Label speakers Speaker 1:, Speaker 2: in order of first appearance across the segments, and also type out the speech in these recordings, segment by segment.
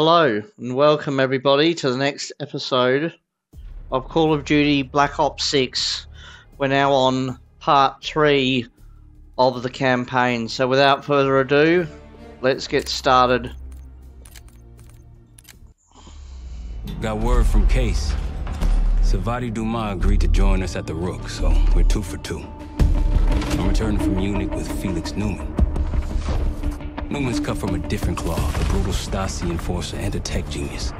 Speaker 1: Hello and welcome everybody to the next episode of Call of Duty Black Ops 6. We're now on part 3 of the campaign. So without further ado, let's get started.
Speaker 2: Got word from Case. Sevati Dumas agreed to join us at the Rook, so we're two for two. I'm returning from Munich with Felix Neumann. Neumann's cut from a different cloth, a brutal Stasi enforcer and a tech genius.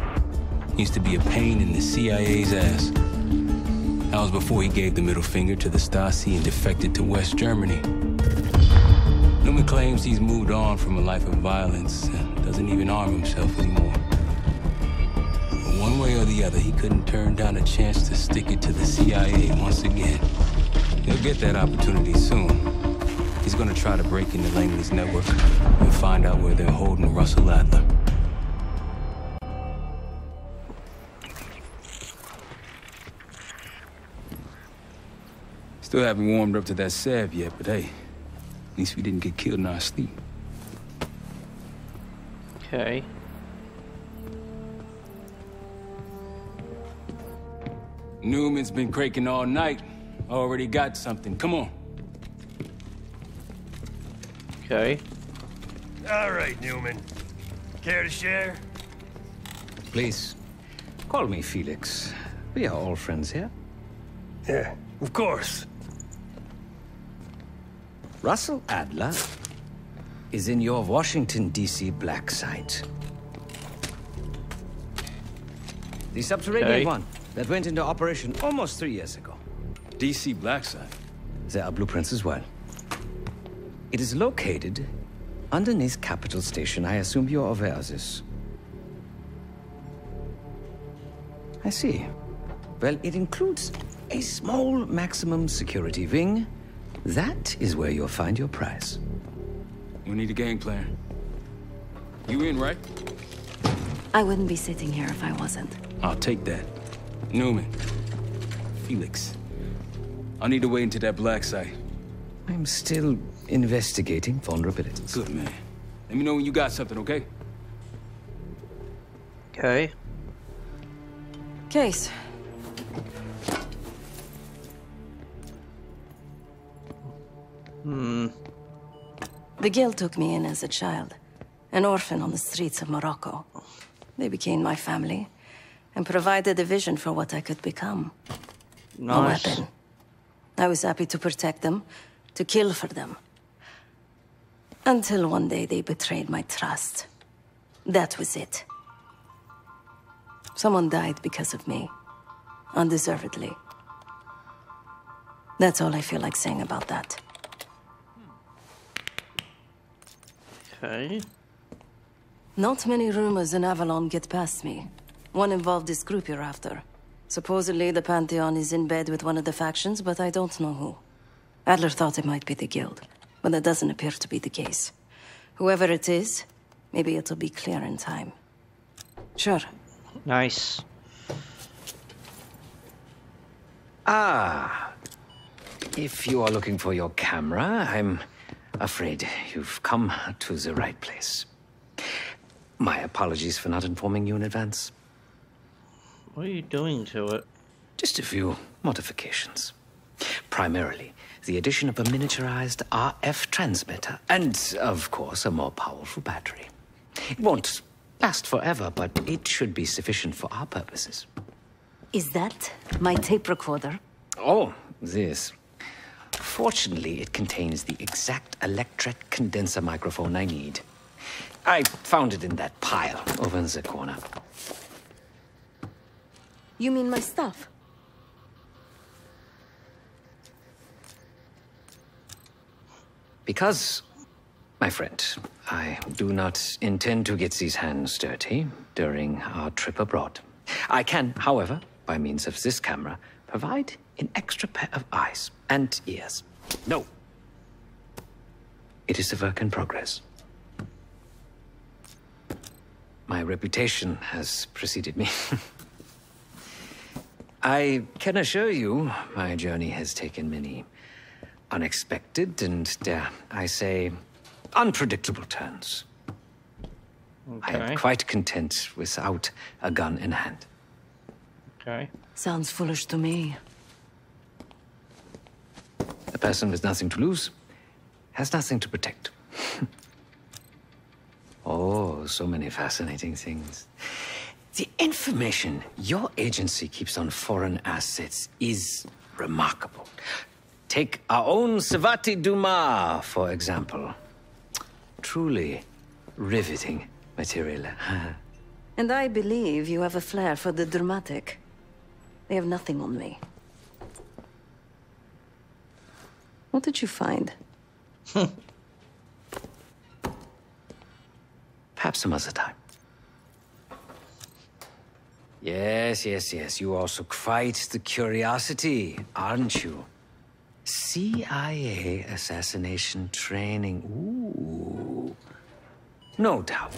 Speaker 2: He used to be a pain in the CIA's ass. That was before he gave the middle finger to the Stasi and defected to West Germany. Neumann claims he's moved on from a life of violence and doesn't even arm himself anymore. But one way or the other, he couldn't turn down a chance to stick it to the CIA once again. He'll get that opportunity soon. He's gonna try to break into Langley's network and find out where they're holding Russell Adler. Still haven't warmed up to that salve yet, but hey, at least we didn't get killed in our sleep.
Speaker 1: Okay.
Speaker 2: Neumann's been cranking all night. Already got something. Come on.
Speaker 1: Okay.
Speaker 3: All right, Neumann. Care to share?
Speaker 4: Please, call me Felix. We are all friends here.
Speaker 3: Yeah, of course.
Speaker 4: Russell Adler is in your Washington, D.C. black site. The subterranean
Speaker 1: Okay.
Speaker 4: one that went into operation almost three years ago.
Speaker 2: DC black site?
Speaker 4: There are blueprints as well. It is located underneath Capital Station. I assume you're aware of this. I see. Well, it includes a small maximum security wing. That is where you'll find your prize.
Speaker 2: We need a game plan. You in, right?
Speaker 5: I wouldn't be sitting here if I wasn't.
Speaker 2: I'll take that. Neumann. Felix. I need to wait into that black site.
Speaker 4: I'm still investigating vulnerabilities.
Speaker 2: Good, man. Let me know when you got something, okay?
Speaker 1: Okay.
Speaker 5: Case.
Speaker 1: Hmm.
Speaker 5: The Guild took me in as a child, an orphan on the streets of Morocco. They became my family and provided a vision for what I could become.
Speaker 1: Nice.
Speaker 5: A weapon. I was happy to protect them, to kill for them. Until one day they betrayed my trust. That was it. Someone died because of me. Undeservedly. That's all I feel like saying about that.
Speaker 1: Okay.
Speaker 5: Not many rumors in Avalon get past me. One involved this group you're after. Supposedly, the Pantheon is in bed with one of the factions, but I don't know who. Adler thought it might be the Guild, but that doesn't appear to be the case. Whoever it is, maybe it'll be clear in time. Sure.
Speaker 1: Nice.
Speaker 4: Ah. If you are looking for your camera, I'm afraid you've come to the right place. My apologies for not informing you in advance.
Speaker 1: What are you doing to it?
Speaker 4: Just a few modifications. Primarily, the addition of a miniaturized RF transmitter, and, of course, a more powerful battery. It won't last forever, but it should be sufficient for our purposes.
Speaker 5: Is that my tape recorder?
Speaker 4: Oh, this. Fortunately, it contains the exact electret condenser microphone I need. I found it in that pile over in the corner.
Speaker 5: You mean my stuff?
Speaker 4: Because, my friend, I do not intend to get these hands dirty during our trip abroad. I can, however, by means of this camera, provide an extra pair of eyes and ears. No. It is a work in progress. My reputation has preceded me. I can assure you, my journey has taken many unexpected and, dare I say, unpredictable turns. I am quite content without a gun in hand.
Speaker 1: Okay.
Speaker 5: Sounds foolish to me.
Speaker 4: A person with nothing to lose has nothing to protect. oh, so many fascinating things. The information your agency keeps on foreign assets is remarkable. Take our own Sevati Dumas, for example. Truly riveting material.
Speaker 5: And I believe you have a flair for the dramatic. They have nothing on me. What did you find?
Speaker 4: Perhaps some other time. Yes, yes, yes. You also quite the curiosity, aren't you? CIA assassination training. Ooh. No doubt.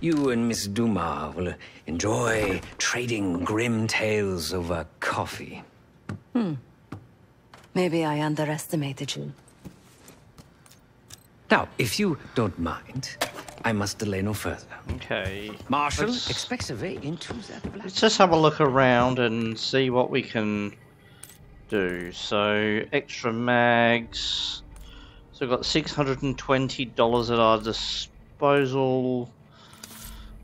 Speaker 4: You and Miss Dumas will enjoy trading grim tales over coffee. Hmm.
Speaker 5: Maybe I underestimated you.
Speaker 4: Now, if you don't mind, I must delay no further.
Speaker 1: Okay.
Speaker 4: Marshall
Speaker 1: Let's-
Speaker 4: expects a way into that black.
Speaker 1: Let's just have a look around and see what we can do. So, extra mags. So, we've got $620 at our disposal.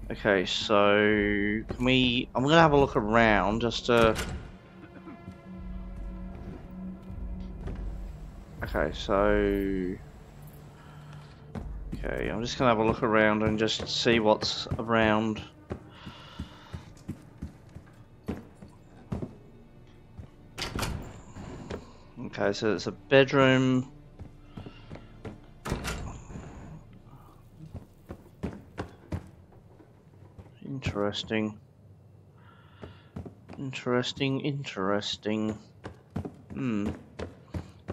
Speaker 1: Okay, so can we? I'm gonna have a look around just to. Okay, so. Okay, I'm just gonna have a look around and just see what's around. Okay, so it's a bedroom. Interesting. Interesting, interesting. Hmm.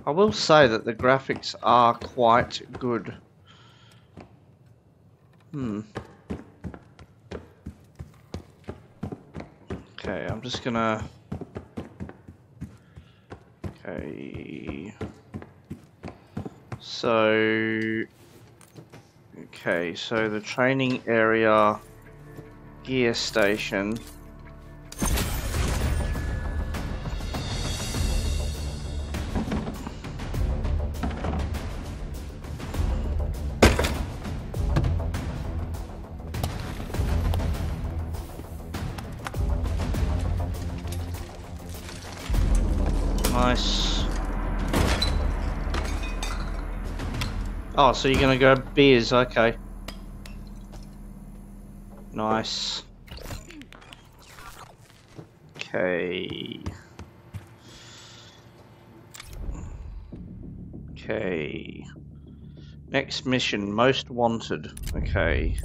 Speaker 1: I will say that the graphics are quite good. Hmm. Okay, I'm just gonna. Okay. So. Okay, so the training area gear station. So you're gonna go beers, okay. Nice. Okay. Okay. Next mission, most wanted. Okay.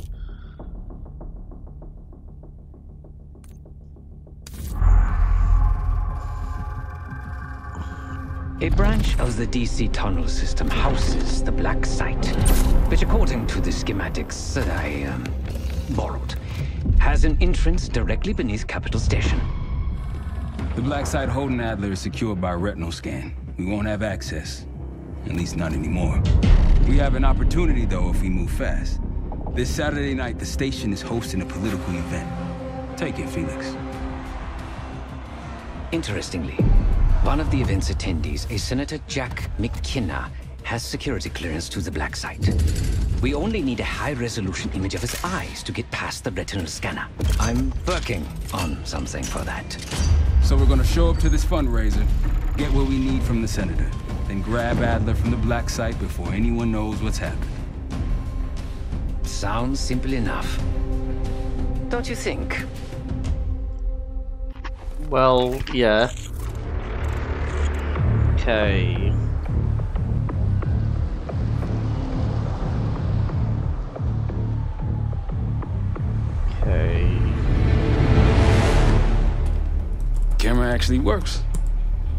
Speaker 4: A branch of the DC tunnel system houses the Black Site, which, according to the schematics that I um, borrowed, has an entrance directly beneath Capital Station.
Speaker 2: The black site holding Adler is secured by retinal scan. We won't have access. At least not anymore. We have an opportunity, though, if we move fast. This Saturday night, the station is hosting a political event. Take it, Felix.
Speaker 4: Interestingly, one of the event's attendees, a Senator Jack McKenna, has security clearance to the Black Site. We only need a high-resolution image of his eyes to get past the retinal scanner. I'm working on something for that.
Speaker 2: So we're gonna show up to this fundraiser, get what we need from the senator, then grab Adler from the black site before anyone knows what's happened.
Speaker 4: Sounds simple enough. Don't you think?
Speaker 1: Well, yeah. Okay. Okay.
Speaker 2: Camera actually works.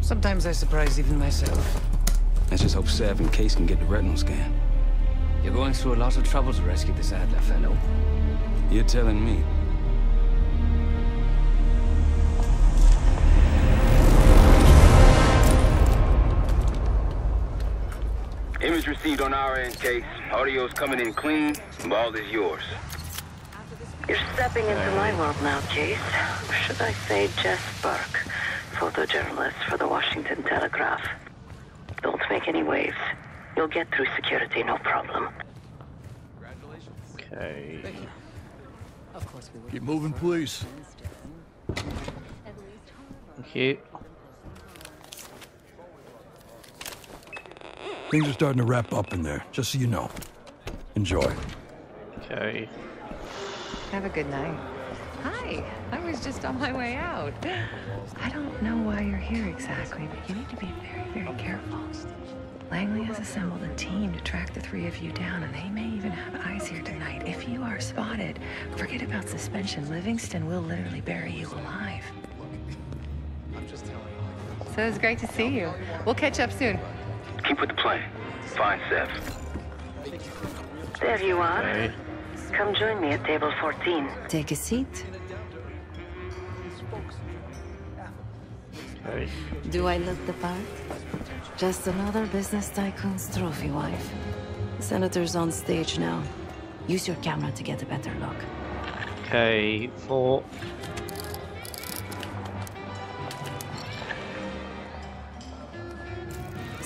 Speaker 4: Sometimes I surprise even myself.
Speaker 2: Let's just hope Sev and Case can get the retinal scan.
Speaker 4: You're going through a lot of trouble to rescue this Adler fellow.
Speaker 2: You're telling me.
Speaker 6: Image received on our end, Case. Audio's coming in clean. Ball is yours.
Speaker 5: You're stepping into my world now, Case. Should I say Jess Burke, photojournalist for the Washington Telegraph. Don't make any waves. You'll get through security, no problem. Congratulations.
Speaker 1: Okay. Thank you. Of course we will.
Speaker 6: Keep moving, please.
Speaker 1: Thank
Speaker 6: Things are starting to wrap up in there, just so you know. Enjoy.
Speaker 1: Okay.
Speaker 7: Have a good night. Hi, I was just on my way out. I don't know why you're here exactly, but you need to be very, very careful. Langley has assembled a team to track the three of you down, and they may even have eyes here tonight. If you are spotted, forget about suspension. Livingston will literally bury you alive. So it's great to see you. We'll catch up soon.
Speaker 8: Keep with the plan. Fine, Sev.
Speaker 5: There you are.
Speaker 1: Okay.
Speaker 5: Come join me at table 14. Take a seat.
Speaker 1: Okay.
Speaker 5: Do I look the part? Just another business tycoon's trophy wife. Senator's on stage now. Use your camera to get a better look.
Speaker 1: Okay. Four.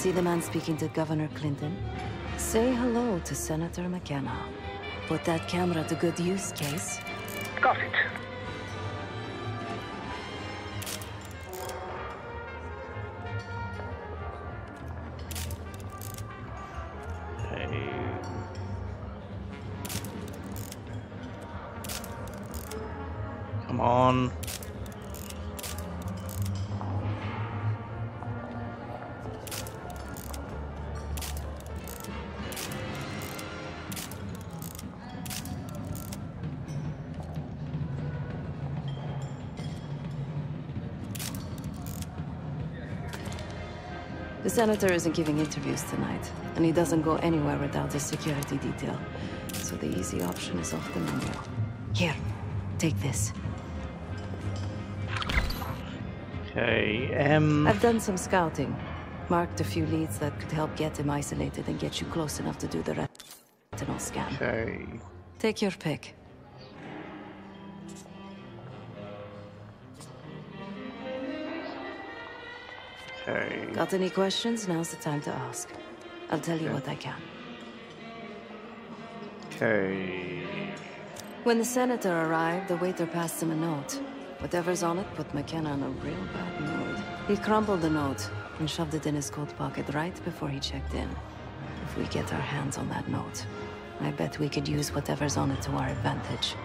Speaker 5: See the man speaking to Governor Clinton? Say hello to Senator McKenna. Put that camera to good use, Case.
Speaker 8: Got it.
Speaker 5: Senator isn't giving interviews tonight, and he doesn't go anywhere without his security detail. So the easy option is off the menu. Here, take this.
Speaker 1: Okay. Um.
Speaker 5: I've done some scouting. Marked a few leads that could help get him isolated and get you close enough to do the retinal scan.
Speaker 1: Okay.
Speaker 5: Take your pick.
Speaker 1: Okay.
Speaker 5: Got any questions? Now's the time to ask. I'll tell you what I can.
Speaker 1: Okay.
Speaker 5: When the senator arrived, the waiter passed him a note. Whatever's on it put McKenna in a real bad mood. He crumpled the note and shoved it in his coat pocket right before he checked in. If we get our hands on that note, I bet we could use whatever's on it to our advantage.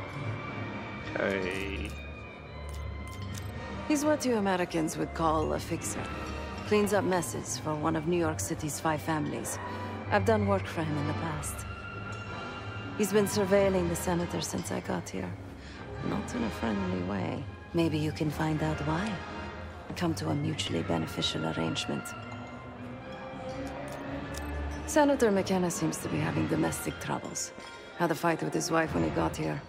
Speaker 1: Okay.
Speaker 5: He's what you Americans would call a fixer. Cleans up messes for one of New York City's five families. I've done work for him in the past. He's been surveilling the senator since I got here. Not in a friendly way. Maybe you can find out why. Come to a mutually beneficial arrangement. Senator McKenna seems to be having domestic troubles. Had a fight with his wife when he got here.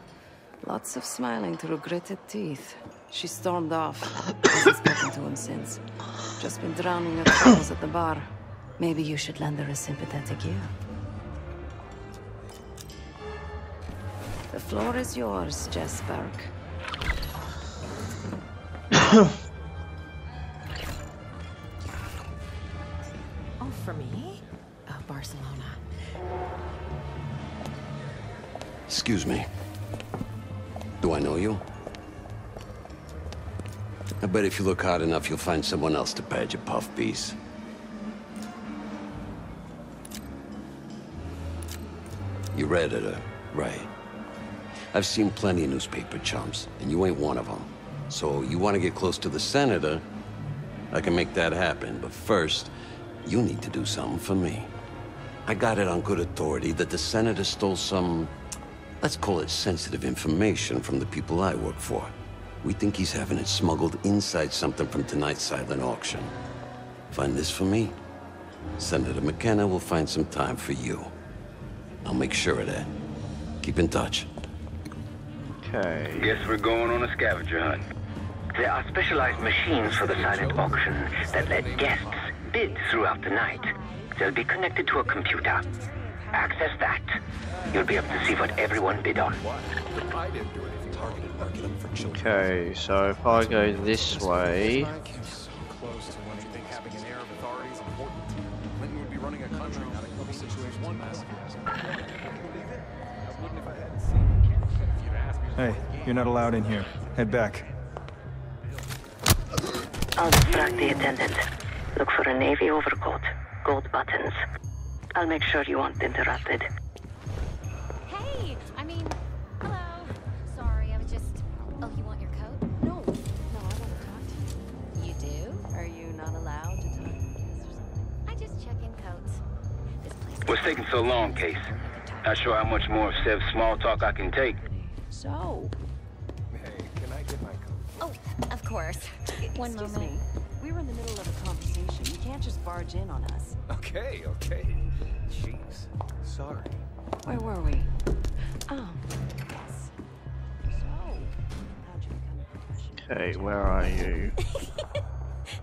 Speaker 5: Lots of smiling through gritted teeth. She stormed off. Hasn't spoken to him since. Just been drowning her troubles at the bar. Maybe you should lend her a sympathetic ear. The floor is yours, Jess Burke.
Speaker 7: Oh, for me? Uh, Barcelona.
Speaker 9: Excuse me. Do I know you? I bet if you look hard enough, you'll find someone else to pad your puff piece. You're editor, uh, right? I've seen plenty of newspaper chumps, and you ain't one of them. So you want to get close to the senator? I can make that happen, but first, you need to do something for me. I got it on good authority that the senator stole some, let's call it sensitive information from the people I work for. We think he's having it smuggled inside something from tonight's silent auction. Find this for me? Senator McKenna will find some time for you. I'll make sure of that. Keep in touch.
Speaker 1: Okay.
Speaker 8: Guess we're going on a scavenger hunt. There are specialized machines for the silent auction that let guests bid throughout the night. They'll be connected to a computer. Access that. You'll be able to see what everyone bid on.
Speaker 1: Okay, so if I go this way,
Speaker 10: Hey, you're not allowed in here. Head back.
Speaker 11: I'll distract the attendant. Look for a navy overcoat, gold buttons. I'll make sure you aren't interrupted.
Speaker 8: What's taking so long, Case? Not sure how much more of Sev's small talk I can take.
Speaker 5: So, Hey, can I get my coat?
Speaker 12: Oh, of course. One
Speaker 5: excuse
Speaker 12: moment.
Speaker 5: me. We were in the middle of a conversation. You can't just barge in on us.
Speaker 10: Okay, okay. Jeez. Sorry.
Speaker 5: Where were we? Oh, yes. So, how'd you become a professional?
Speaker 1: okay, where are you?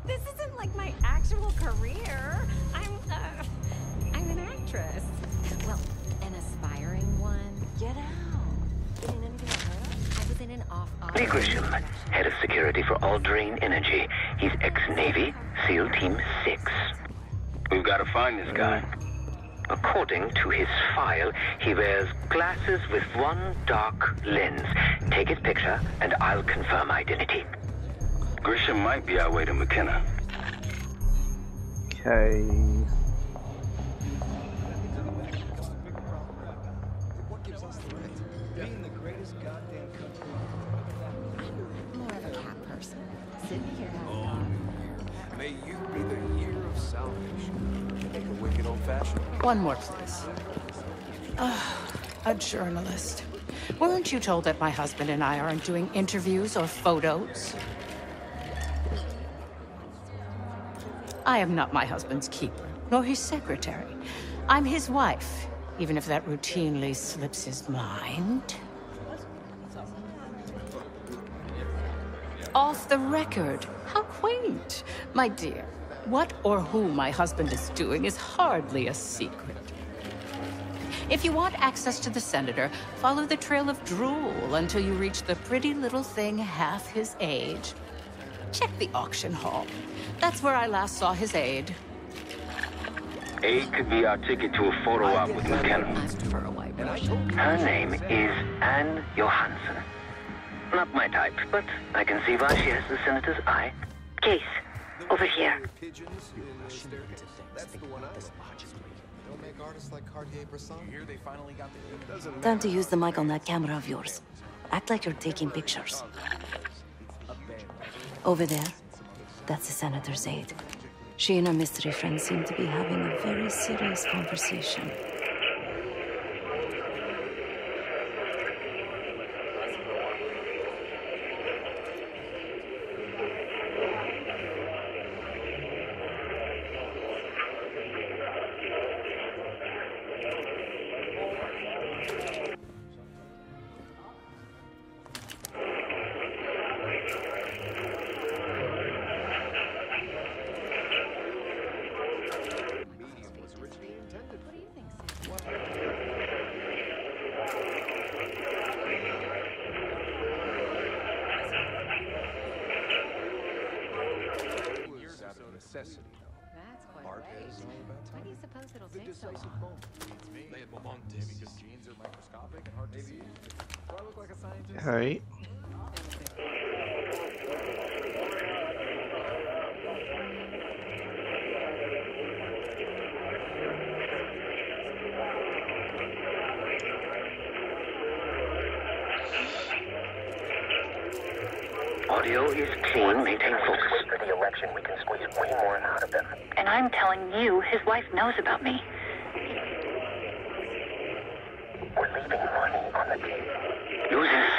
Speaker 12: This isn't like my actual career. I'm, uh, I'm an actress. Well, an aspiring one.
Speaker 5: Get out. Getting anything unheard of?
Speaker 12: I was in an off.
Speaker 8: Lee Grisham, head of security for Aldrain Energy. He's ex-Navy, SEAL Team 6. We've got to find this guy. Mm. According to his file, he wears glasses with one dark lens. Take his picture, and I'll confirm identity. Grisham might be our way to McKenna.
Speaker 1: Okay.
Speaker 10: Fashioned.
Speaker 13: One more, please. A journalist. Weren't you told that my husband and I aren't doing interviews or photos? I am not my husband's keeper, nor his secretary. I'm his wife, even if that routinely slips his mind. Off the record. How quaint. My dear, what or who my husband is doing is hardly a secret. If you want access to the senator, follow the trail of drool until you reach the pretty little thing half his age. Check the auction hall. That's where I last saw his aide.
Speaker 8: Aid could be our ticket to a photo op with McKenna. Her name is Anne Johansson. Not my type, but I can see why she has the senator's eye.
Speaker 11: Case, over here.
Speaker 14: Don't make artists like Cartier-Bresson. You they finally got the...
Speaker 5: Time to use the mic on that camera of yours. Act like you're taking pictures. Over there, that's the senator's aide. She and her mystery friend seem to be having a very serious conversation.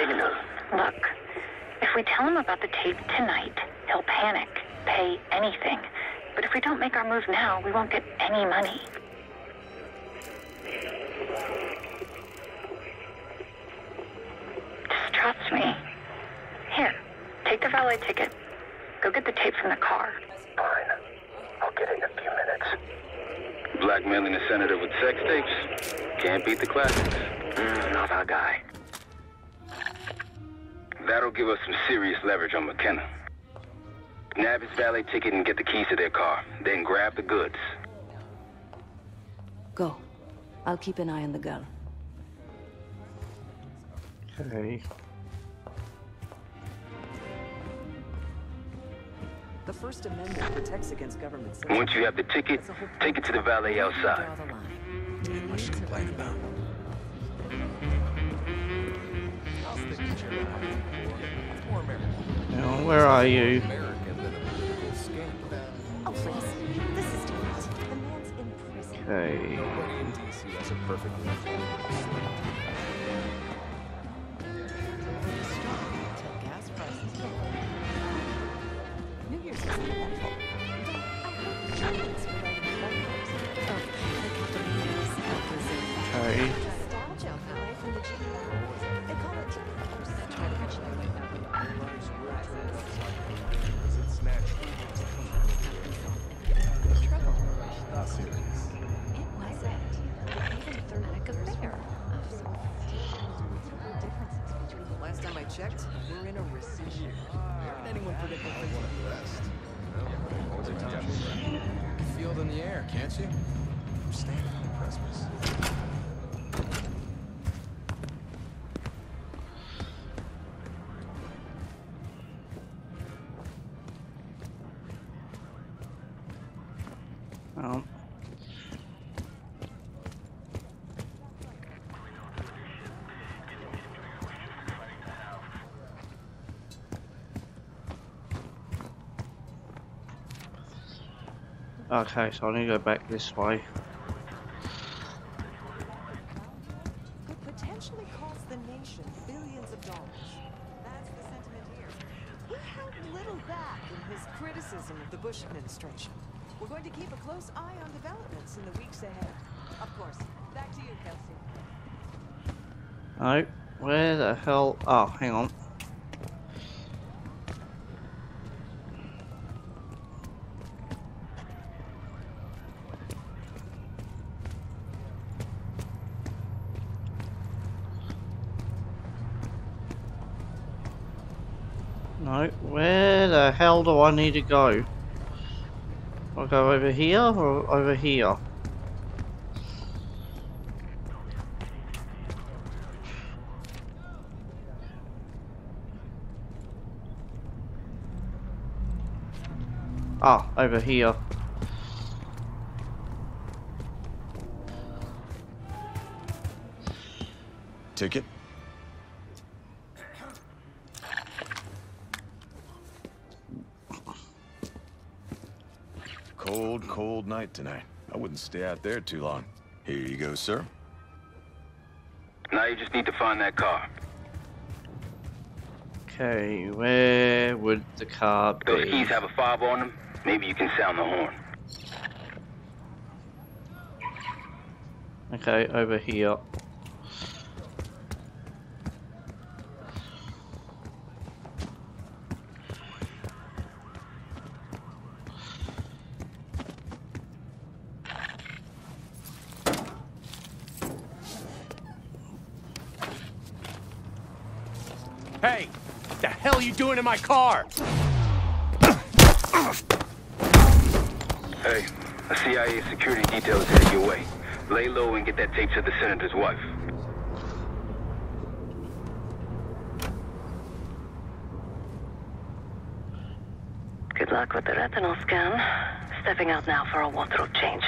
Speaker 8: Signal.
Speaker 11: Look, if we tell him about the tape tonight, he'll panic, pay anything. But if we don't make our move now, we won't get any money. Just trust me. Here, take the valet ticket. Go get the tape from the car.
Speaker 8: Fine. I'll get it in a few minutes.
Speaker 10: Blackmailing a senator with sex tapes? Can't beat the classics. Mm, not our guy. That'll give us some serious leverage on McKenna. Nab his valet ticket and get the keys to their car. Then grab the goods.
Speaker 5: Go. I'll keep an eye on the girl.
Speaker 1: Okay.
Speaker 15: The First Amendment protects against government
Speaker 10: Once you have the ticket, take it to the valet outside.
Speaker 16: Much to complain about.
Speaker 1: Now, where are you?
Speaker 12: Oh, please. This is different. The man's in prison.
Speaker 1: Okay.
Speaker 3: Nobody in DC has a perfectly informed
Speaker 15: gas prices. New Year's is eventful.
Speaker 1: Okay.
Speaker 3: Feel it in the air, can't you? I'm standing on the precipice.
Speaker 1: Okay, so I need to go back this way.
Speaker 15: Could potentially cost the nation billions of dollars. That's the sentiment here. He held little back in his criticism of the Bush administration. We're going to keep a close eye on developments in the weeks ahead. Of course. Back to you, Kelsey.
Speaker 1: No, where the hell? Oh, hang on. No, where the hell do I need to go? I'll go over here or over here? Ah, over here.
Speaker 3: Ticket? Cold, cold night tonight. I wouldn't stay out there too long. Here you go, sir.
Speaker 10: Now you just need to find that car.
Speaker 1: Okay, where would the car be?
Speaker 10: Those keys have a fob on them. Maybe you can sound the horn.
Speaker 1: Okay, over here.
Speaker 17: Hey, what the hell are you doing in my car?
Speaker 10: Hey, a CIA security detail is headed your way. Lay low and get that tape to the senator's wife.
Speaker 18: Good luck with the retinal scan. Stepping out now for a wardrobe change.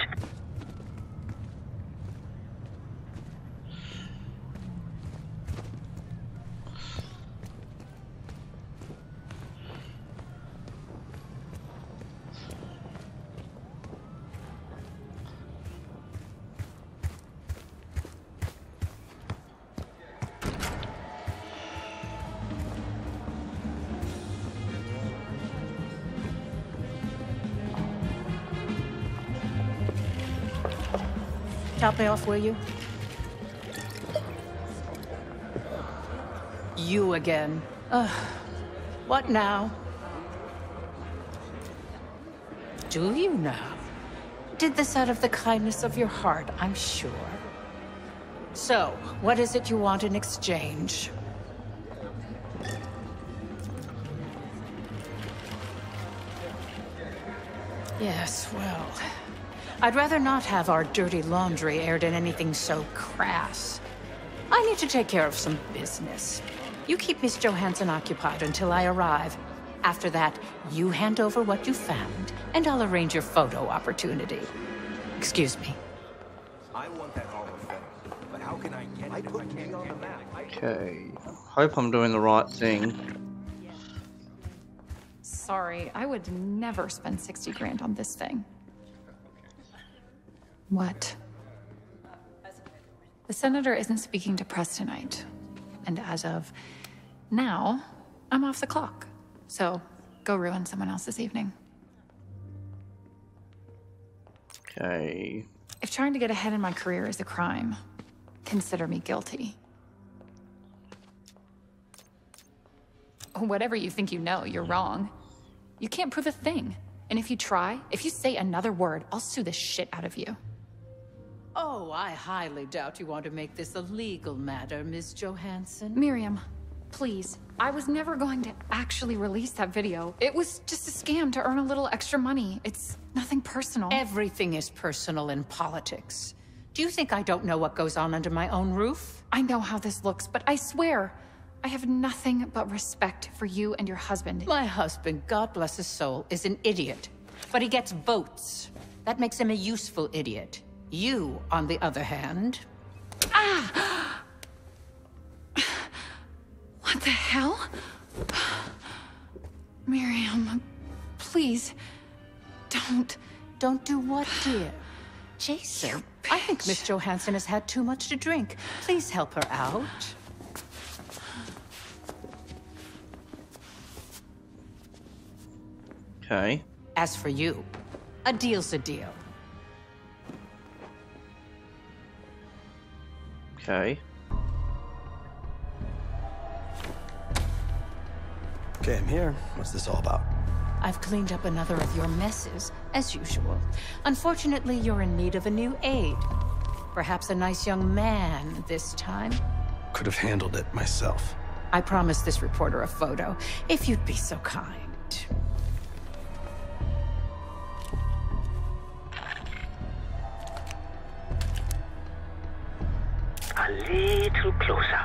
Speaker 13: Me off, will you? You again. What now? Do you now? did this out of the kindness of your heart, I'm sure. So, what is it you want in exchange? Yes, well, I'd rather not have our dirty laundry aired in anything so crass. I need to take care of some business. You keep Miss Johansson occupied until I arrive. After that, you hand over what you found, and I'll arrange your photo opportunity. Excuse me.
Speaker 10: I want that Hall of Fame, but how can I get it if I can't on the map?
Speaker 1: Okay. Hope I'm doing the right thing.
Speaker 19: Sorry, I would never spend 60 grand on this thing. What? The senator isn't speaking to press tonight. And as of now, I'm off the clock. So go ruin someone else's evening.
Speaker 1: Okay.
Speaker 19: If trying to get ahead in my career is a crime, consider me guilty. Whatever you think you know, you're wrong. You can't prove a thing. And if you try, if you say another word, I'll sue the shit out of you.
Speaker 13: Oh, I highly doubt you want to make this a legal matter, Miss Johansson.
Speaker 19: Miriam, please. I was never going to actually release that video. It was just a scam to earn a little extra money. It's nothing personal.
Speaker 13: Everything is personal in politics. Do you think I don't know what goes on under my own roof?
Speaker 19: I know how this looks, but I swear, I have nothing but respect for you and your husband.
Speaker 13: My husband, God bless his soul, is an idiot. But he gets votes. That makes him a useful idiot. You, on the other hand...
Speaker 19: Ah! What the hell? Miriam, please, don't...
Speaker 13: Don't do what, dear? Jason, I think Miss Johansson has had too much to drink. Please help her out.
Speaker 1: Okay.
Speaker 13: As for you, a deal's a deal.
Speaker 1: Okay.
Speaker 6: Okay, I'm here. What's this all about?
Speaker 13: I've cleaned up another of your messes, as usual. Unfortunately, you're in need of a new aide. Perhaps a nice young man this time.
Speaker 6: Could have handled it myself.
Speaker 13: I promised this reporter a photo, if you'd be so kind.
Speaker 8: A little closer.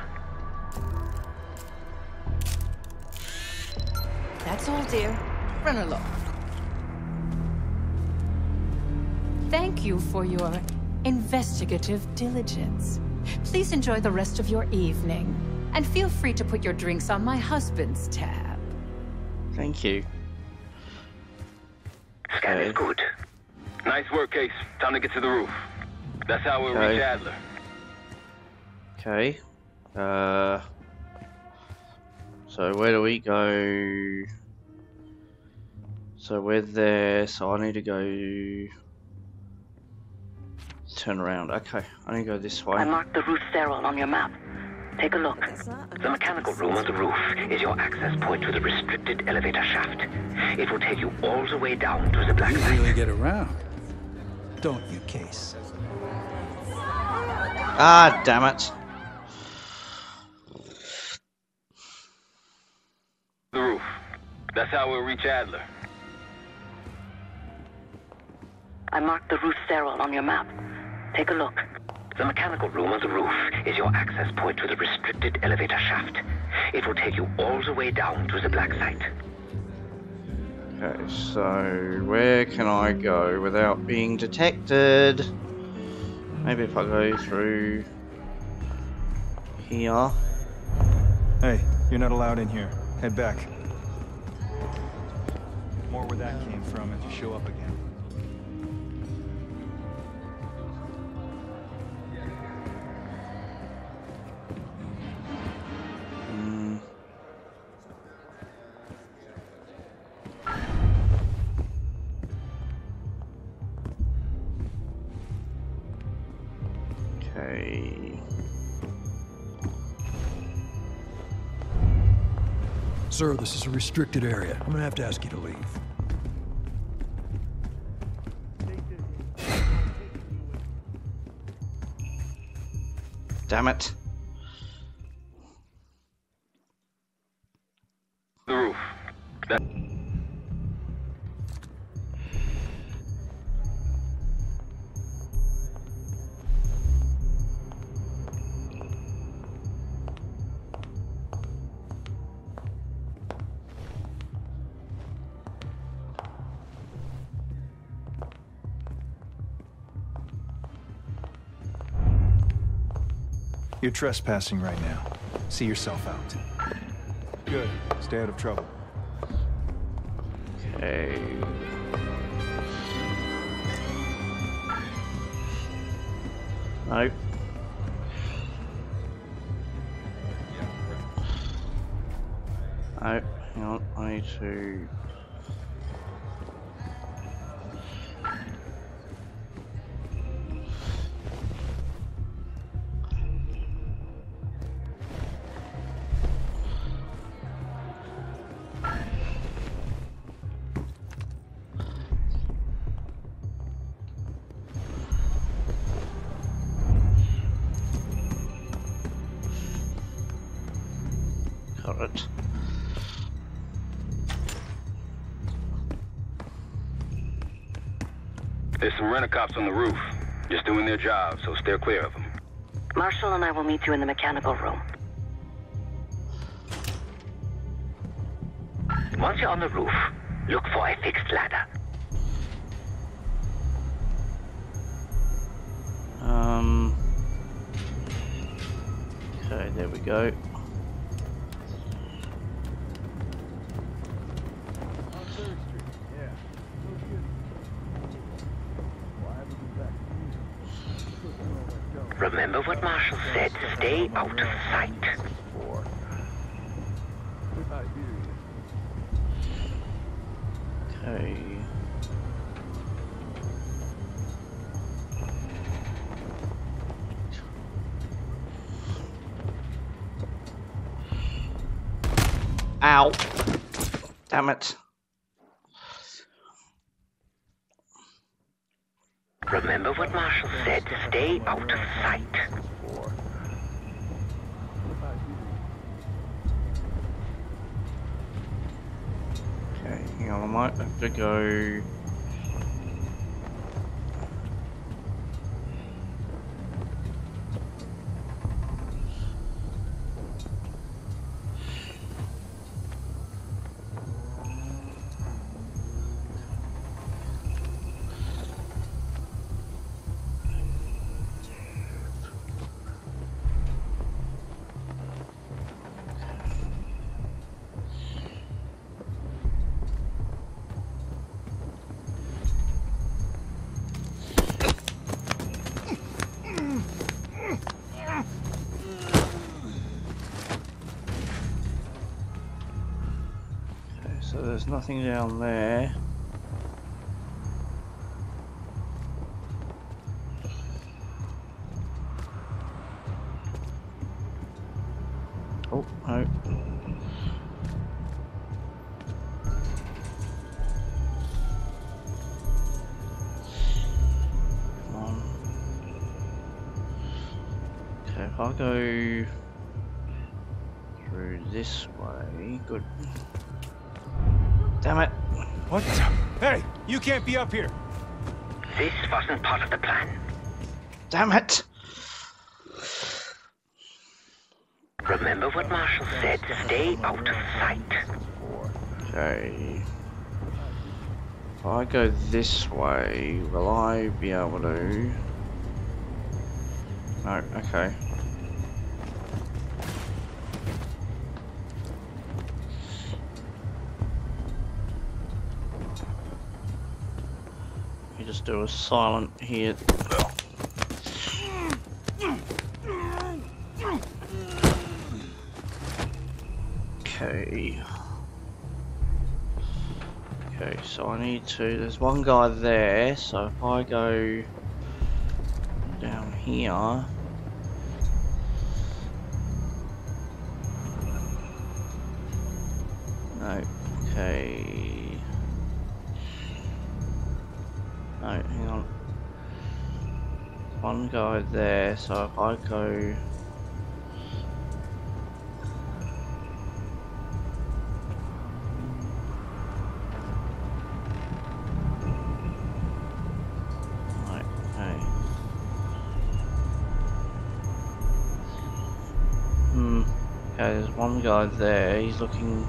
Speaker 13: That's all, dear. Run along. Thank you for your investigative diligence. Please enjoy the rest of your evening. And feel free to put your drinks on my husband's tab.
Speaker 1: Thank you.
Speaker 8: Scan is good.
Speaker 3: Nice work, Case. Time to get to the roof. That's how we'll
Speaker 1: Okay.
Speaker 3: reach Adler.
Speaker 1: Okay. Uh. So where do we go? So we're there. So I need to go. Turn around. Okay, I need to go this way.
Speaker 8: I marked the roof stairwell on your map. Take a look. The mechanical room on the roof is your access point to the restricted elevator shaft. It will take you all the way down to the black
Speaker 6: You
Speaker 8: site.
Speaker 6: really get around, don't you, Case?
Speaker 1: Ah, damn it.
Speaker 3: The roof. That's how we'll reach Adler.
Speaker 8: I marked the roof stairwell on your map. Take a look. The mechanical room on the roof is your access point to the restricted elevator shaft. It will take you all the way down to the black site.
Speaker 1: Okay, so where can I go without being detected? Maybe if I go through here.
Speaker 14: Hey, you're not allowed in here. Head back. More where that came from if you show up again.
Speaker 6: Sir, this is a restricted area. I'm gonna have to ask you to leave.
Speaker 1: Damn it.
Speaker 8: Oof.
Speaker 20: You're trespassing right now. See yourself out.
Speaker 14: Good. Stay out of trouble.
Speaker 1: Okay. Nope. Nope. Hang on. I need to.
Speaker 8: Their job, so steer clear of them.
Speaker 11: Marshall and I will meet you in the mechanical room.
Speaker 8: Once you're on the roof, look for a fixed ladder.
Speaker 1: Um. Okay, there we go. Damn it.
Speaker 8: Remember what Marshall said. Stay out of sight.
Speaker 1: Okay, hang on, I might have to go. There's nothing down there. Oh, no. Come on. Okay, if I go through this way, good. Damn it.
Speaker 14: What? Hey, you can't be up here.
Speaker 8: This wasn't part of the plan.
Speaker 1: Damn it.
Speaker 8: Remember what Marshall said. Stay out of sight.
Speaker 1: Okay. If I go this way, will I be able to... No, okay. Do a silent hit. Okay. Okay, so I need to. There's one guy there, so if I go down here. one guy there, so if I go... Right. Hmm. Okay, there's one guy there, he's looking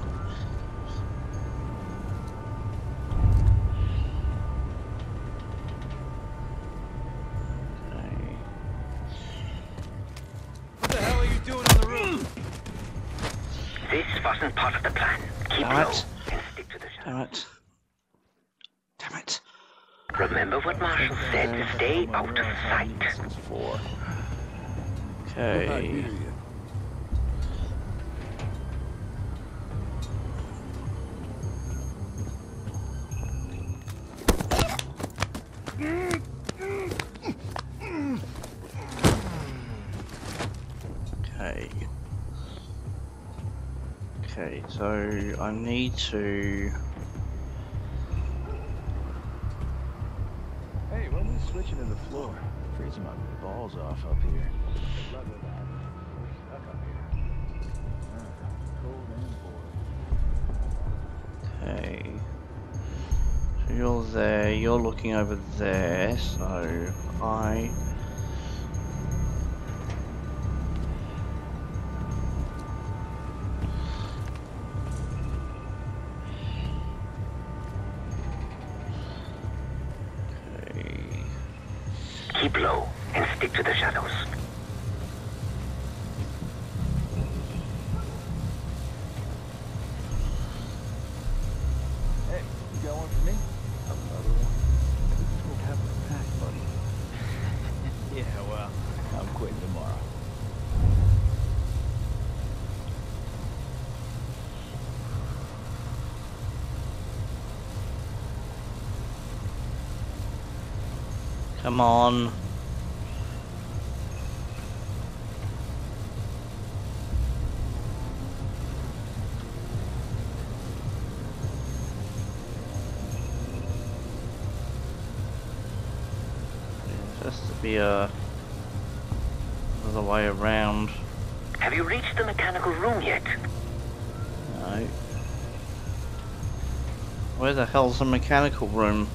Speaker 1: Okay. Okay. Okay, so I need to.
Speaker 20: Hey, when we switching to the floor? Freezing my balls off up here.
Speaker 1: You're there, you're looking over there, so I. Come on. It has to be a another way around.
Speaker 8: Have you reached the mechanical room yet?
Speaker 1: No. Where the hell's the mechanical room?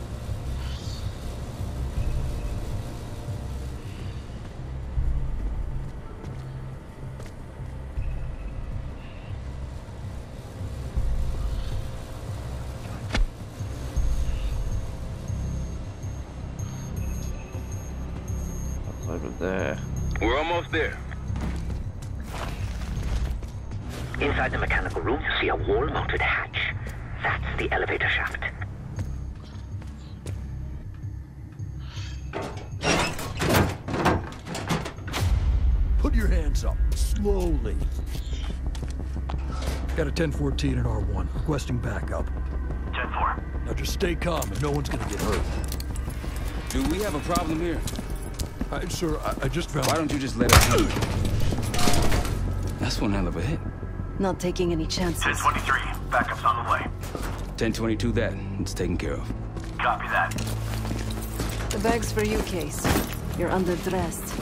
Speaker 6: 1014 and R1, requesting backup.
Speaker 8: 10-4.
Speaker 6: Now just stay calm and no one's gonna get hurt.
Speaker 2: Do we have a problem here?
Speaker 6: I, sir, I, I just found...
Speaker 2: Why don't you just let us in? That's one hell of a hit.
Speaker 5: Not taking any chances.
Speaker 3: 1023. Backup's on the way.
Speaker 2: 1022 that. It's taken care of.
Speaker 3: Copy that.
Speaker 5: The bag's for you, Case. You're underdressed.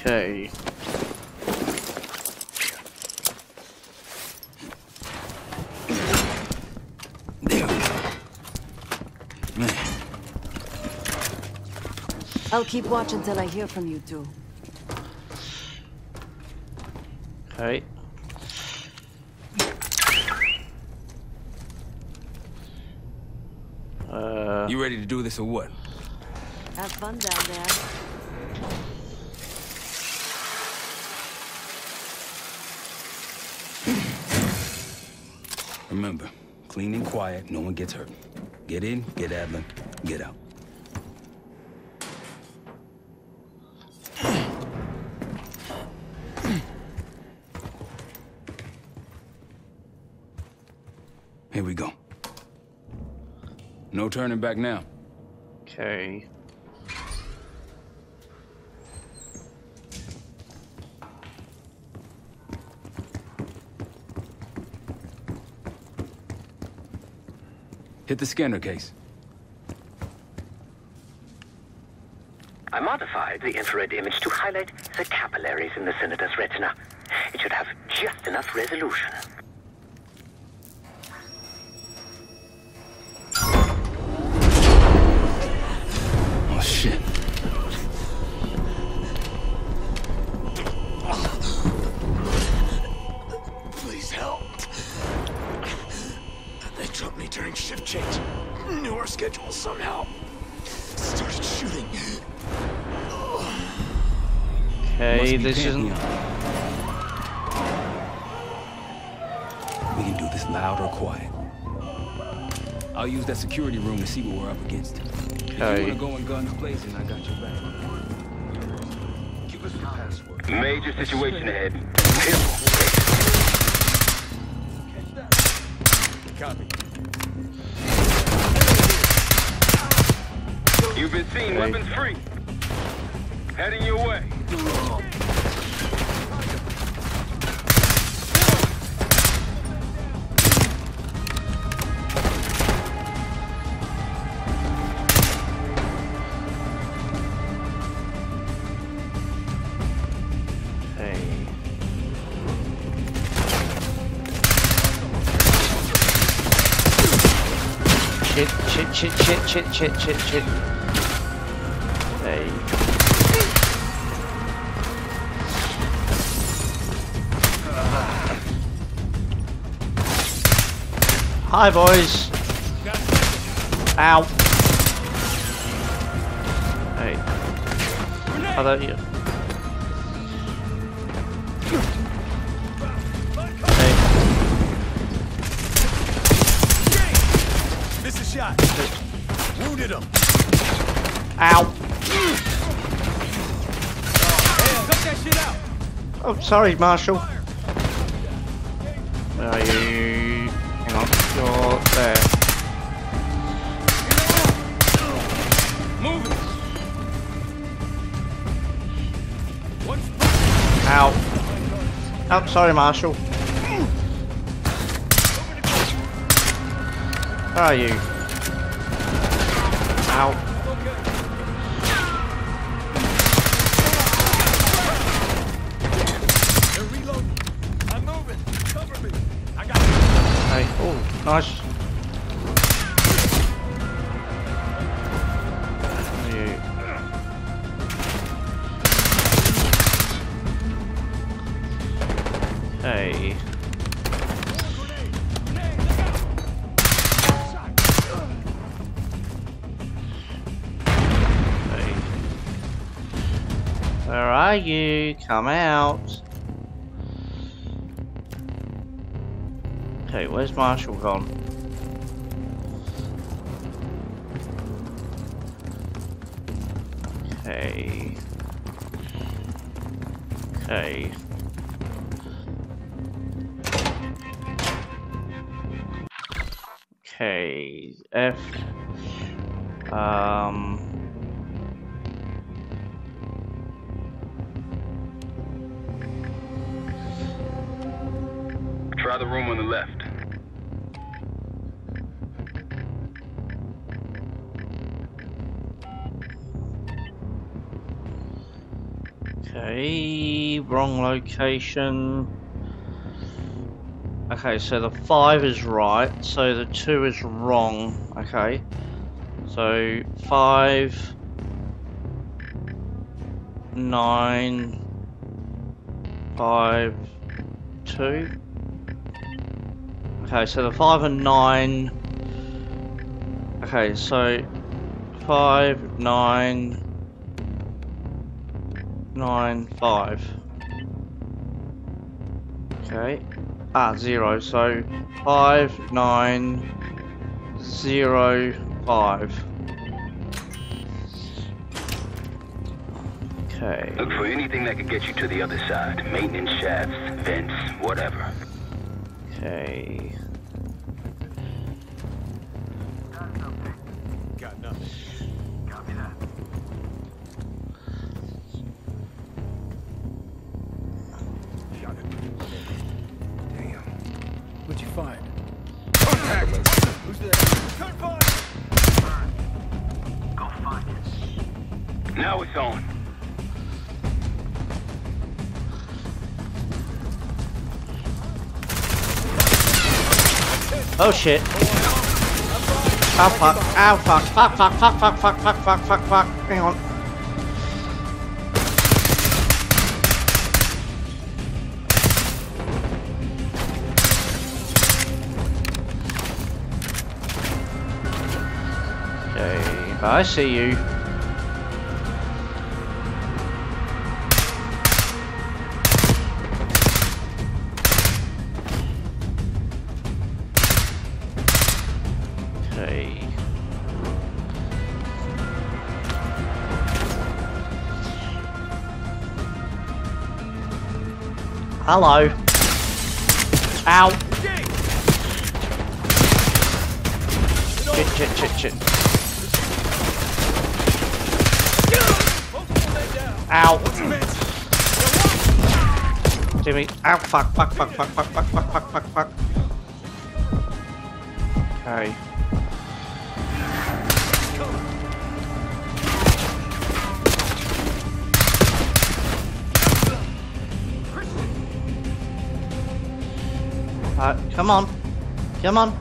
Speaker 1: Okay.
Speaker 5: I'll keep watch until I hear from you two.
Speaker 1: Okay. Uh,
Speaker 2: You ready to do this or what?
Speaker 5: Have fun down there.
Speaker 2: Remember, clean and quiet, no one gets hurt. Get in, get Adler, get out. Here we go. No turning back now.
Speaker 1: okay.
Speaker 2: Hit the scanner Case.
Speaker 8: I modified the infrared image to highlight the capillaries in the senator's retina. It should have just enough resolution.
Speaker 2: See what we're up against. If you wanna go in guns blazing, I got your back.
Speaker 10: Give us your password.
Speaker 8: Major situation ahead.
Speaker 10: Copy.
Speaker 8: You've been seen, weapons free. Heading your way.
Speaker 1: Shit, shit, shit, shit, shit, shit. Hey. Hi, boys. Ow. Hey. How about you?
Speaker 6: Miss a shot. Wounded him.
Speaker 1: Ow.
Speaker 6: Cut that shit out.
Speaker 1: Oh, sorry, Marshall. Where are you? Hang on, you're there.
Speaker 10: Move it.
Speaker 1: Ow. Oh, sorry, Marshall. Where oh, are you? Come out. Okay, where's Marshall gone? Okay. Okay. Okay, F. Okay, wrong location. Okay, so the five is right, so the two is wrong. Okay, so five, nine, five, two. Okay, so the five and nine. Okay, so five, nine, nine, five. Okay. Ah, zero. So five, nine, zero, five. Okay.
Speaker 8: Look for anything that could get you to the other side. Maintenance shafts, vents, whatever.
Speaker 1: Okay. Shit. Oh fuck. Oh fuck. Fuck, fuck, fuck, fuck, fuck, fuck, fuck, fuck, fuck. Hang on. Okay, I see you. Hello. Ow. Ow. Jimmy. Ow, fuck, fuck, fuck, fuck, fuck, fuck, fuck, fuck, fuck, fuck. Okay. Come on. Come on.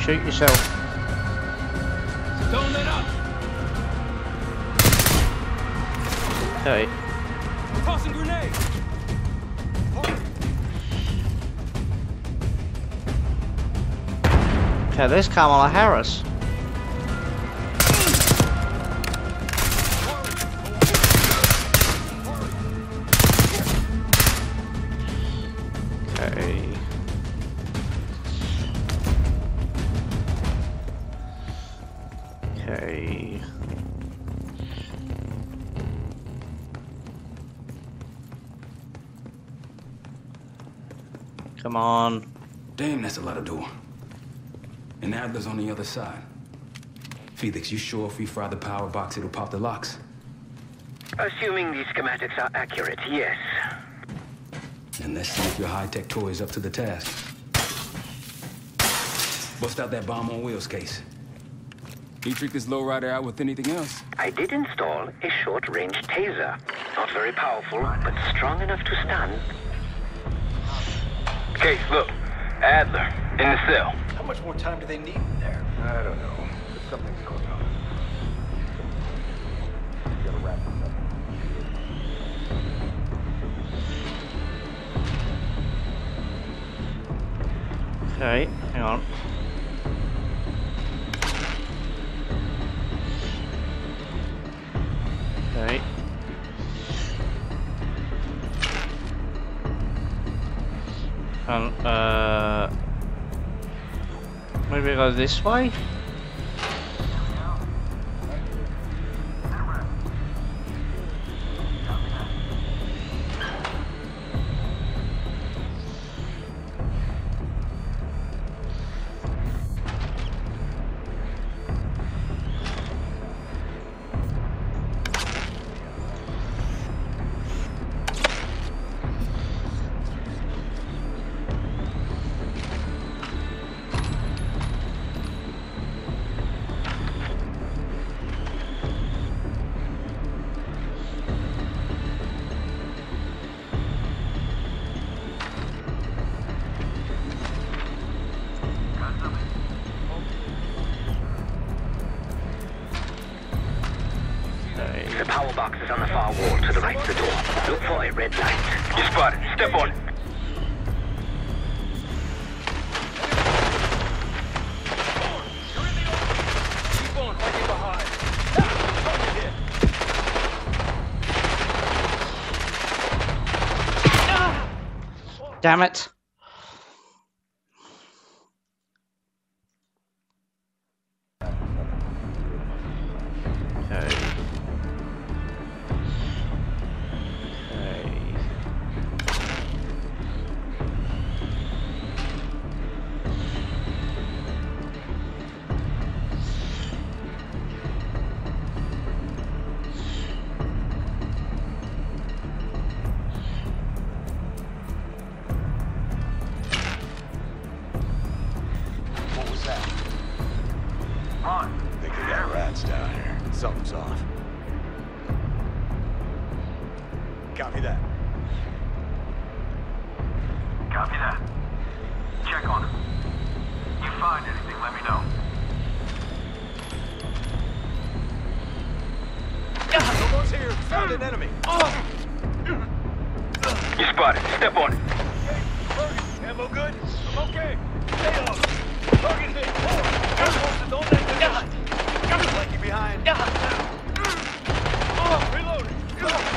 Speaker 1: Shoot yourself.
Speaker 2: Don't let up!
Speaker 1: Okay.
Speaker 2: Tossing grenade!
Speaker 1: Okay, there's Kamala Harris.
Speaker 2: Damn, that's a lot door. And Adler's on the other side. Felix, you sure if we fry the power box, it'll pop the locks?
Speaker 8: Assuming these schematics are accurate, yes.
Speaker 2: And let's see if your high-tech toy is up to the task. Bust out that bomb on wheels Case. You trick this lowrider out with anything else?
Speaker 8: I did install a short-range taser. Not very powerful, but strong enough to stun. Case, look. Adler, in the cell.
Speaker 20: How much more time do they need in there? I don't know. But something's going on. We gotta wrap this up.
Speaker 1: Okay, hang on. Okay. Um, uh, maybe go this way? Damn it.
Speaker 10: You
Speaker 8: spotted. Step on it.
Speaker 10: Hey, target. Ammo good? I'm okay. Stay on. Target hit. Oh, don't let them die. Got the blanket
Speaker 3: behind. Yeah.
Speaker 21: Oh, reloading. Come ah.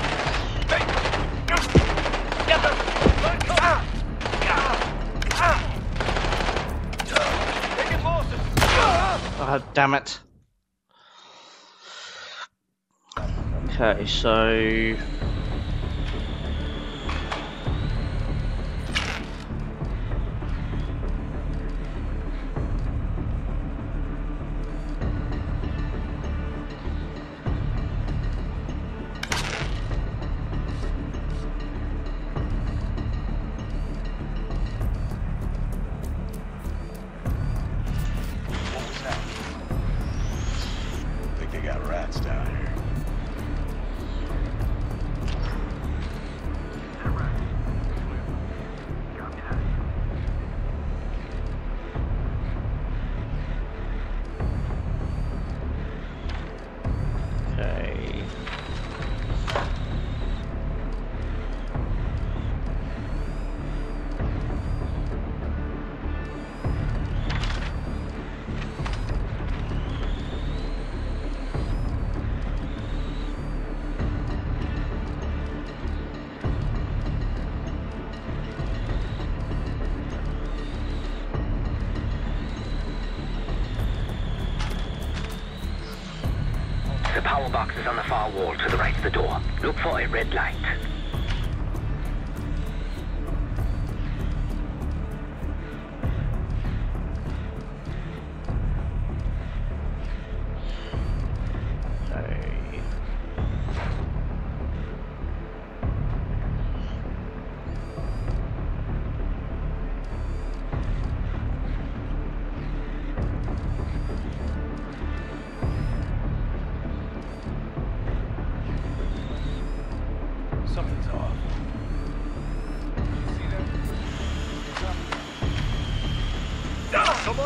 Speaker 1: Oh, damn it. Okay, so...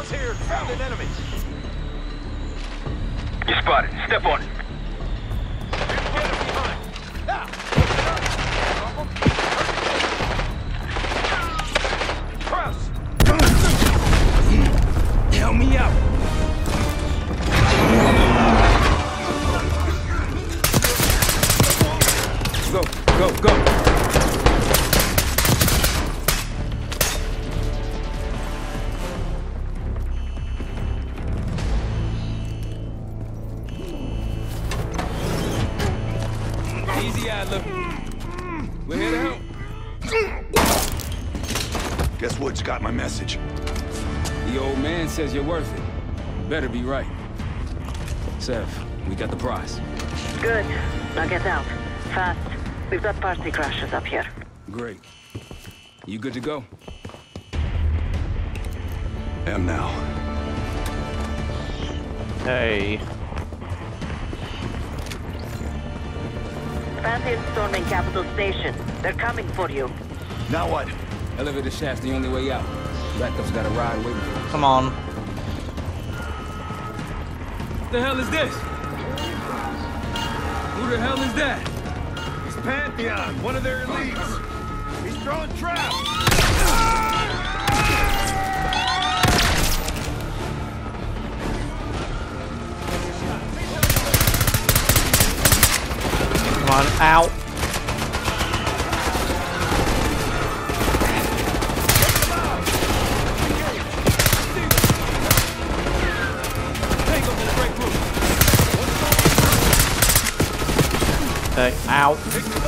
Speaker 3: Here. Found an enemy.
Speaker 10: You spotted. Step on it.
Speaker 2: Sev, we got the prize.
Speaker 18: Good. Now get out. Fast. We've got party crashes up here.
Speaker 2: Great. You good to go?
Speaker 3: Am now.
Speaker 1: Hey.
Speaker 18: Pantheon storming Capital Station. They're coming for you.
Speaker 3: Now what?
Speaker 2: Elevator shaft's the only way out. Backup's got a ride waiting for us.
Speaker 1: Come on.
Speaker 2: What the hell is this? Who the hell is that?
Speaker 3: It's Pantheon, one of their elites. He's throwing traps.
Speaker 1: Come on, out. Out.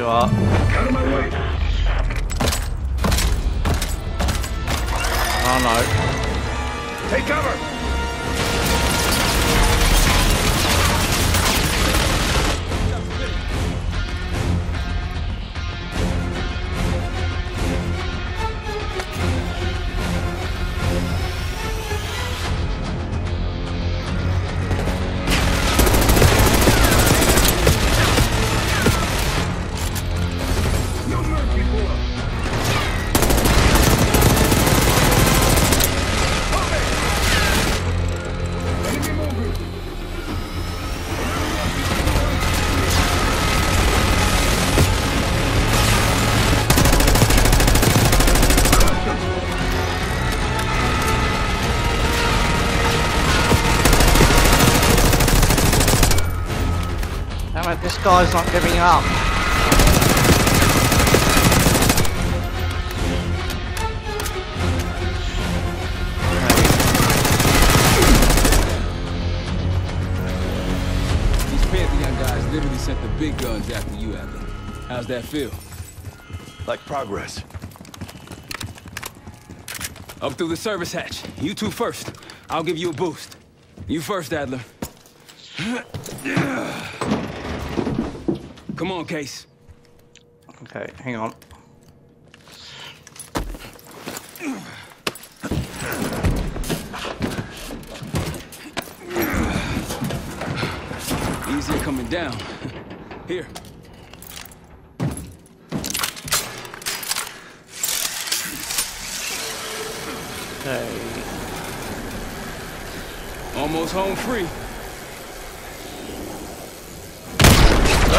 Speaker 1: Oh guy's not giving up.
Speaker 2: These Pantheon guys literally sent the big guns after you, Adler. How's that feel?
Speaker 3: Like progress.
Speaker 2: Up through the service hatch. You two first. I'll give you a boost. You first, Adler. Come on, Case.
Speaker 1: Okay, hang on.
Speaker 2: Easier coming down. Here.
Speaker 1: Okay.
Speaker 2: Almost home free.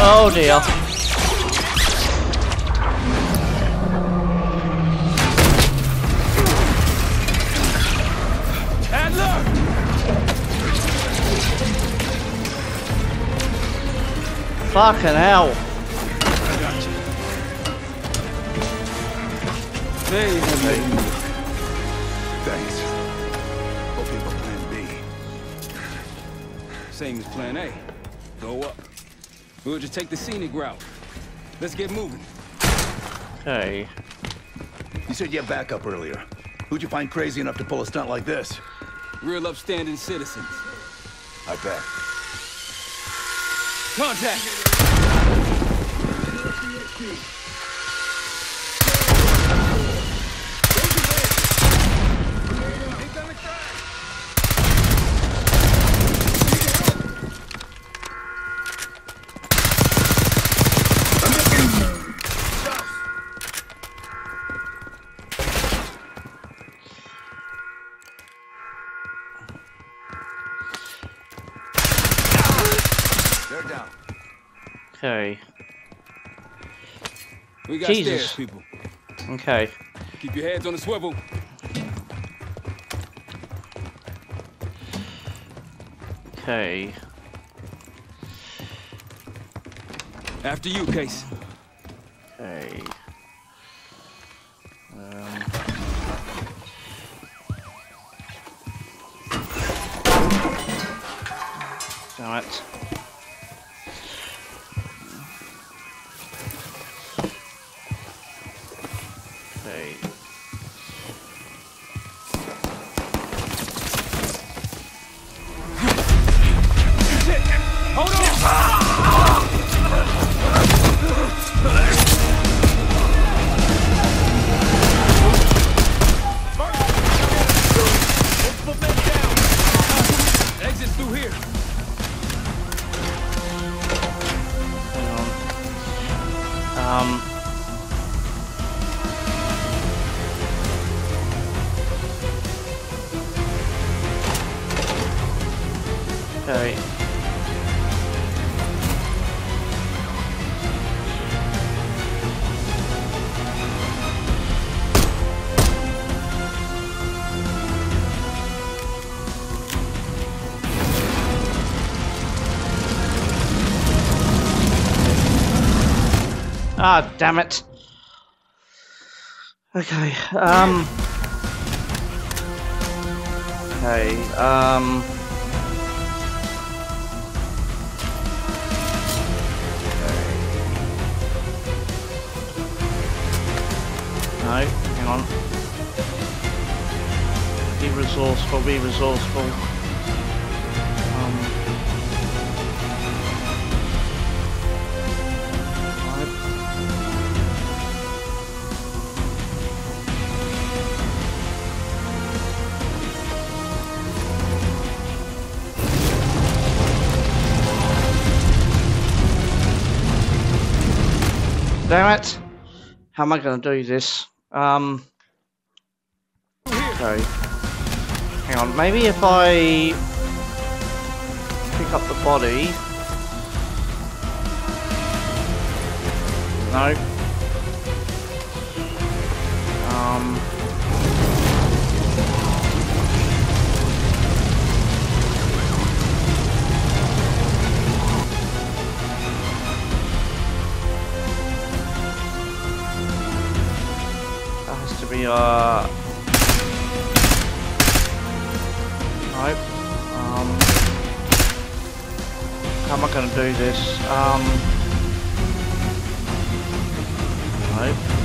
Speaker 1: Oh dear. Fucking hell.
Speaker 2: Hey, hey.
Speaker 3: Thanks. Hope you plan B.
Speaker 2: Same as plan A. Go up. We'll just take the scenic route. Let's get moving.
Speaker 1: Hey.
Speaker 3: You said you had backup earlier. Who'd you find crazy enough to pull a stunt like this?
Speaker 2: Real upstanding citizens.
Speaker 3: I bet.
Speaker 2: Contact! Got
Speaker 1: Jesus.
Speaker 2: stairs, people.
Speaker 1: Okay.
Speaker 2: Keep your heads on the swivel.
Speaker 1: Okay.
Speaker 2: After you, Case.
Speaker 1: Ah, damn it. Okay, um... Okay, um... No, hang on. Be resourceful, be resourceful. Damn it! How am I going to do this? Um. Okay. Hang on. Maybe if I pick up the body. No. Um. To be uh. Nope. Um. How am I going to do this? Um. Nope.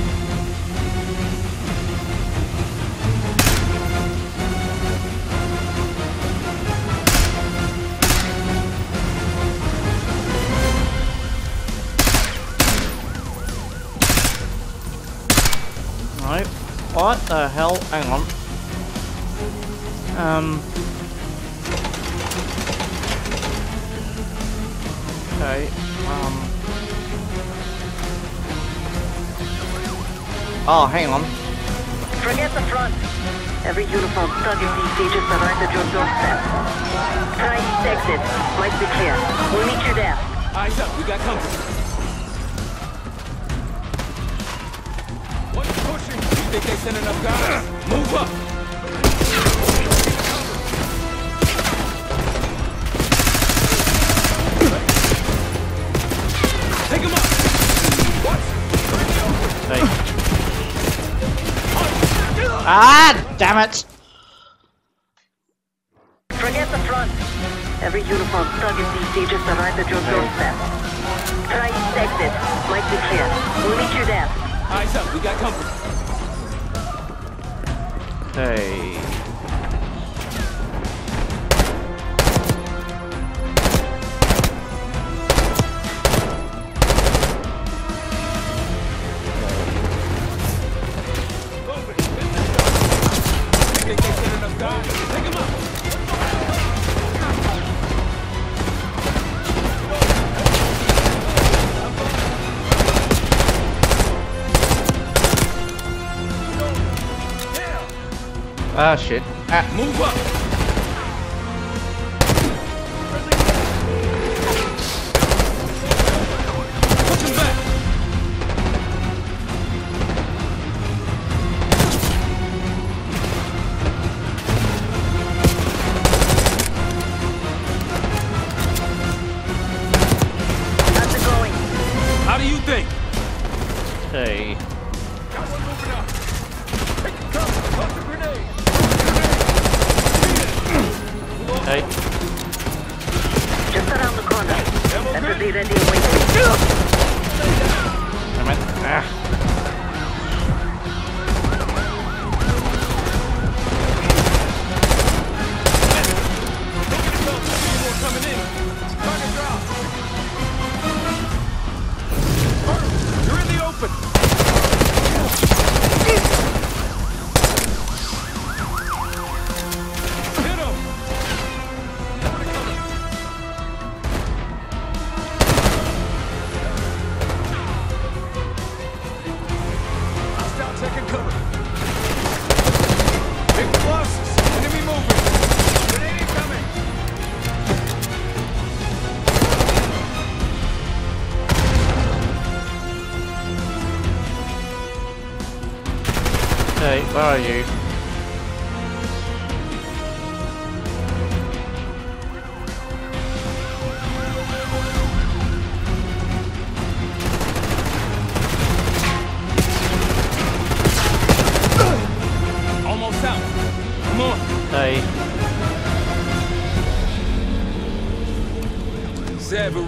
Speaker 1: What the hell? Hang on. Um. Okay. Um. Oh, hang on.
Speaker 18: Forget the front. Every uniform thug in DC just arrived at your doorstep. Try east exit. Might be clear. We'll meet you there.
Speaker 10: Eyes up, we got company. What's pushing? You think they sent enough guys? Move up! Take him up! What?
Speaker 1: Hey. Ah, damn it!
Speaker 18: Forget the front. Every uniform thug in DC just arrived at your doorstep. Try east exit. Might be clear. We'll meet you there.
Speaker 10: Eyes up, we got company.
Speaker 1: Hey. Ah, shit. Ah.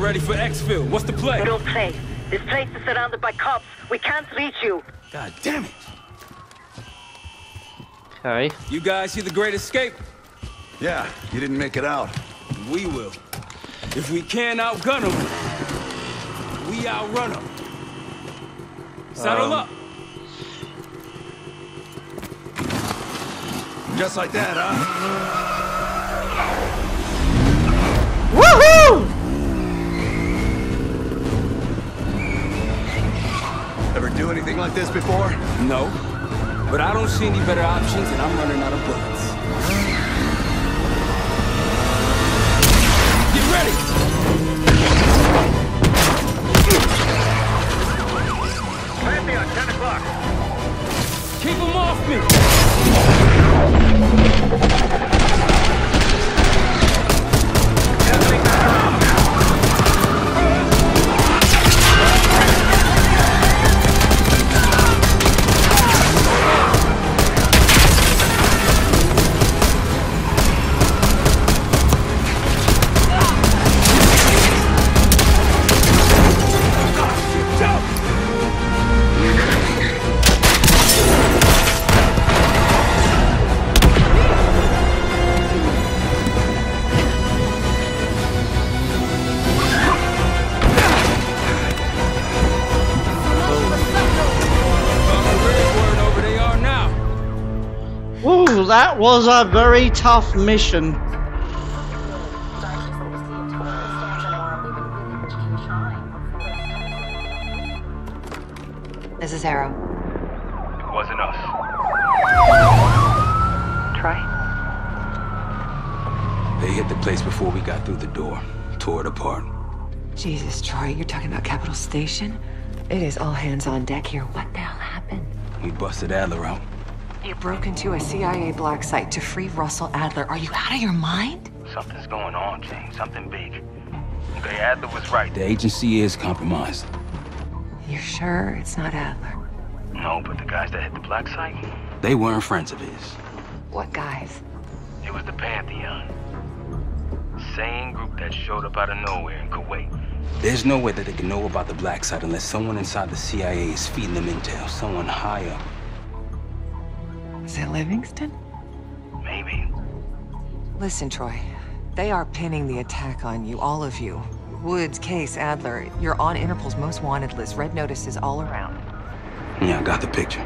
Speaker 18: Ready
Speaker 2: for exfil. What's the play?
Speaker 18: We don't play. This place is surrounded by cops. We can't reach you.
Speaker 2: God damn it.
Speaker 1: Okay.
Speaker 2: You guys see the great escape?
Speaker 3: Yeah, you didn't make it out.
Speaker 2: We will. If we can't outgun them, we outrun them. Saddle
Speaker 3: Um,
Speaker 2: up.
Speaker 3: Just like that, huh?
Speaker 1: Woohoo!
Speaker 3: Do anything like this before?
Speaker 2: No. But I don't see any better options and I'm running out of bullets.
Speaker 1: That was a very tough mission.
Speaker 7: This is Harrow.
Speaker 10: It wasn't us.
Speaker 7: Troy?
Speaker 2: They hit the place before we got through the door. Tore it apart.
Speaker 7: Jesus, Troy, you're talking about Capital Station? It is all hands on deck here. What the hell happened?
Speaker 2: We busted Adler out.
Speaker 7: You broke into a CIA black site to free Russell Adler. Are you out of your mind?
Speaker 10: Something's going on, Jane. Something big. Okay, Adler was right.
Speaker 2: The agency is compromised.
Speaker 7: You're sure it's not Adler?
Speaker 10: No, but the guys that hit the black site,
Speaker 2: They weren't friends of his.
Speaker 7: What guys?
Speaker 10: it was the Pantheon. Same group that showed up out of nowhere in Kuwait.
Speaker 2: There's no way that they can know about the black site unless someone inside the CIA is feeding them intel. Someone high up.
Speaker 7: Is it Livingston?
Speaker 10: Maybe.
Speaker 7: Listen, Troy. They are pinning the attack on you, all of you. Woods, Case, Adler. You're on Interpol's most wanted list. Red notices all around.
Speaker 2: Yeah, I got the picture.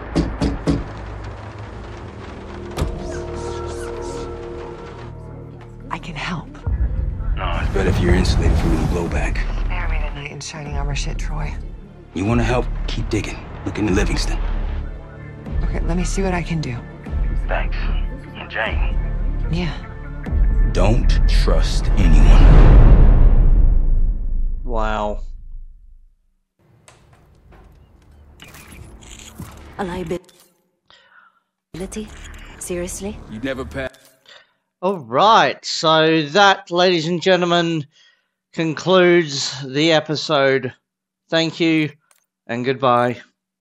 Speaker 7: I can help.
Speaker 2: No, it's better if you're insulated from any blowback.
Speaker 7: Spare me the tonight in shining armor shit, Troy.
Speaker 2: You want to help? Keep digging. Look into Livingston.
Speaker 7: Okay, let me see what I can do.
Speaker 10: Thanks. And Jane,
Speaker 7: Yeah.
Speaker 2: Don't trust anyone.
Speaker 1: Wow.
Speaker 5: A liability? Seriously?
Speaker 2: You never pass.
Speaker 1: All right, so that, ladies and gentlemen, concludes the episode. Thank you and goodbye.